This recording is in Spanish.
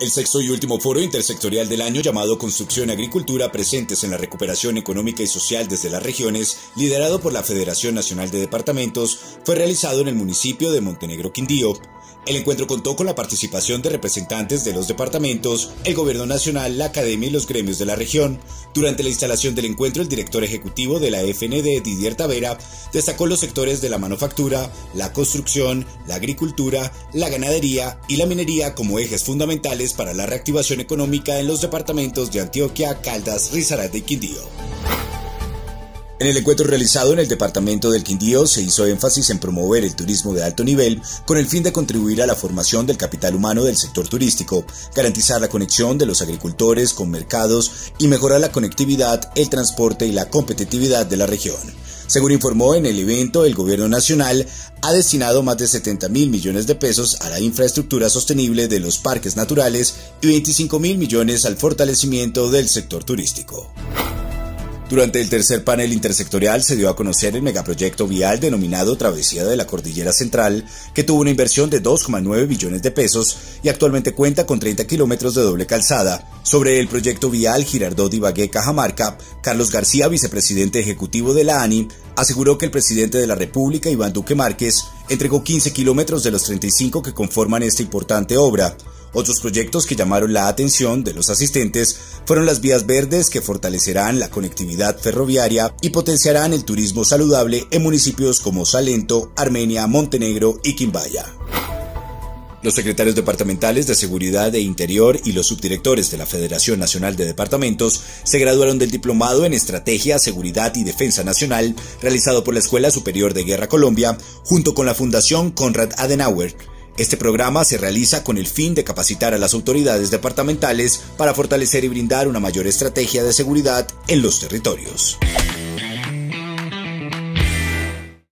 El sexto y último foro intersectorial del año llamado Construcción y Agricultura presentes en la recuperación económica y social desde las regiones, liderado por la Federación Nacional de Departamentos, fue realizado en el municipio de Montenegro Quindío. El encuentro contó con la participación de representantes de los departamentos, el gobierno nacional, la academia y los gremios de la región. Durante la instalación del encuentro, el director ejecutivo de la FND, Didier Tavera, destacó los sectores de la manufactura, la construcción, la agricultura, la ganadería y la minería como ejes fundamentales para la reactivación económica en los departamentos de Antioquia, Caldas, Risaralda y Quindío. En el encuentro realizado en el departamento del Quindío se hizo énfasis en promover el turismo de alto nivel con el fin de contribuir a la formación del capital humano del sector turístico, garantizar la conexión de los agricultores con mercados y mejorar la conectividad, el transporte y la competitividad de la región. Según informó en el evento, el gobierno nacional ha destinado más de 70 mil millones de pesos a la infraestructura sostenible de los parques naturales y 25 mil millones al fortalecimiento del sector turístico. Durante el tercer panel intersectorial se dio a conocer el megaproyecto vial denominado Travesía de la Cordillera Central, que tuvo una inversión de 2,9 billones de pesos y actualmente cuenta con 30 kilómetros de doble calzada. Sobre el proyecto vial Girardot Ibagué Cajamarca, Carlos García, vicepresidente ejecutivo de la ANI, aseguró que el presidente de la República, Iván Duque Márquez, entregó 15 kilómetros de los 35 que conforman esta importante obra. Otros proyectos que llamaron la atención de los asistentes fueron las vías verdes que fortalecerán la conectividad ferroviaria y potenciarán el turismo saludable en municipios como Salento, Armenia, Montenegro y Quimbaya. Los secretarios departamentales de Seguridad e Interior y los subdirectores de la Federación Nacional de Departamentos se graduaron del Diplomado en Estrategia, Seguridad y Defensa Nacional realizado por la Escuela Superior de Guerra Colombia junto con la Fundación Konrad Adenauer este programa se realiza con el fin de capacitar a las autoridades departamentales para fortalecer y brindar una mayor estrategia de seguridad en los territorios.